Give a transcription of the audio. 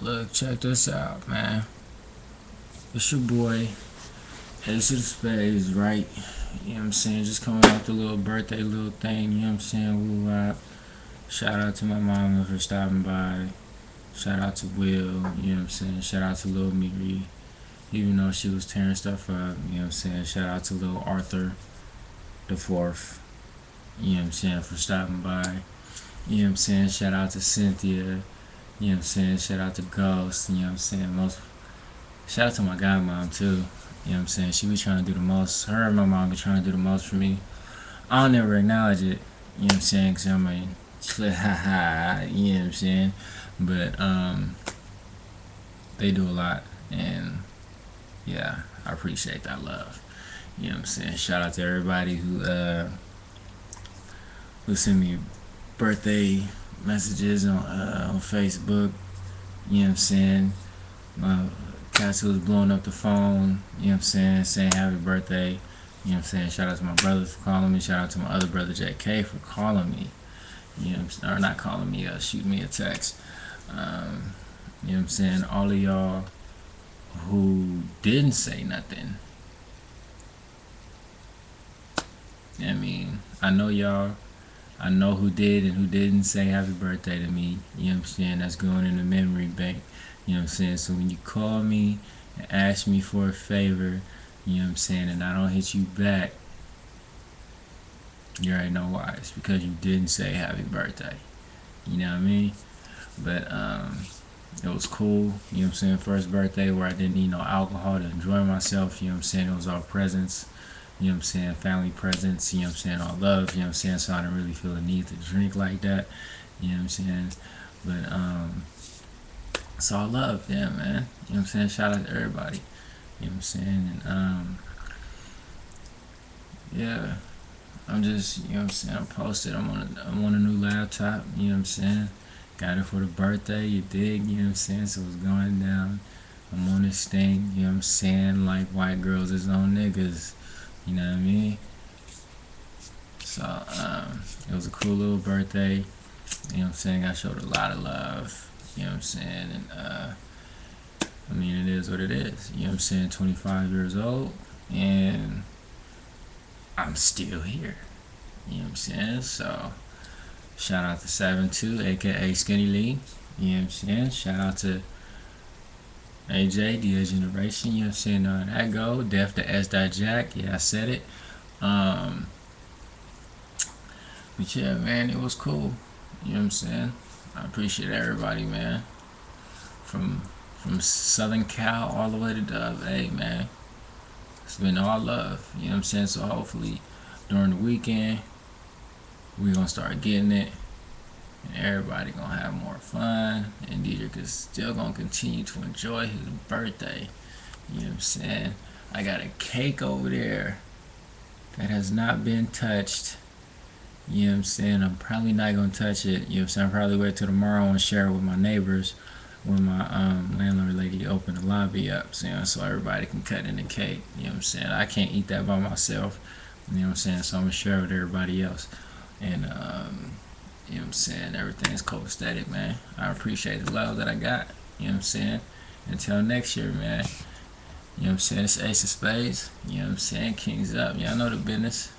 Look, check this out, man. It's your boy, Ace of Spades, right? You know what I'm saying? Just coming off the little birthday little thing, you know what I'm saying? Woo wop. Shout out to my mama for stopping by. Shout out to Will, you know what I'm saying? Shout out to Lil Miri, even though she was tearing stuff up, you know what I'm saying? Shout out to Lil Arthur the fourth, you know what I'm saying, for stopping by. You know what I'm saying? Shout out to Cynthia, you know what I'm saying? Shout out to Ghost, you know what I'm saying? Most shout out to my godmom too. You know what I'm saying? She be trying to do the most. Her and my mom be trying to do the most for me. I don't never acknowledge it. You know what I'm saying? Cause I mean, ha ha. You know what I'm saying? but um, they do a lot, and yeah, I appreciate that love. You know what I'm saying? Shout out to everybody who uh, who send me birthday messages on uh, on Facebook. You know what I'm saying? My cats who was blowing up the phone. You know what I'm saying? Saying happy birthday. You know what I'm saying? Shout out to my brothers for calling me. Shout out to my other brother JK for calling me. You know, what I'm saying? Or not calling me, uh, shooting me a text. Um, you know what I'm saying? All of y'all who didn't say nothing. I mean, I know y'all. I know who did and who didn't say happy birthday to me. You know what I'm saying? That's going in the memory bank. You know what I'm saying? So when you call me and ask me for a favor, you know what I'm saying, and I don't hit you back, you already know why. It's because you didn't say happy birthday. You know what I mean? But um, it was cool, you know what I'm saying? First birthday where I didn't need no alcohol to enjoy myself, you know what I'm saying? It was all presents, you know what I'm saying? Family presents, you know what I'm saying? All love, you know what I'm saying? So I didn't really feel the need to drink like that, you know what I'm saying? But um, it's all love, yeah, man. You know what I'm saying? Shout out to everybody, you know what I'm saying? And um, yeah. I'm just, you know what I'm saying, I'm posted, I'm on a, I'm on a new laptop, you know what I'm saying? Got it for the birthday, you dig, you know what I'm saying? So it's going down. I'm on this thing, you know what I'm saying? Like white girls is on niggas, you know what I mean? So, um, it was a cool little birthday, you know what I'm saying? I showed a lot of love, you know what I'm saying? And, uh, I mean, it is what it is, you know what I'm saying? 25 years old, and I'm still here, you know what I'm saying? So, Shout out to 7-2, aka Skinny Lee. You know what I'm saying? Shout out to AJ, the Generation. You know what I'm saying? Uh, that go. Def the S. Jack. Yeah, I said it. Um, but yeah, man, it was cool. You know what I'm saying? I appreciate everybody, man. From from Southern Cal all the way to Dub. Hey, man. It's been all love. You know what I'm saying? So hopefully during the weekend, we're gonna start getting it and everybody gonna have more fun and Dedrick is still gonna continue to enjoy his birthday you know what I'm saying? I got a cake over there that has not been touched you know what I'm saying? I'm probably not gonna touch it you know what I'm saying? I'll probably wait till tomorrow and share it with my neighbors when my um, landlord lady open the lobby up you know, so everybody can cut in the cake you know what I'm saying? I can't eat that by myself you know what I'm saying? So I'm gonna share it with everybody else. And um, you know what I'm saying? Everything's copacetic man. I appreciate the love that I got. You know what I'm saying? Until next year man. You know what I'm saying? It's Ace of Spades. You know what I'm saying? Kings up. Y'all know the business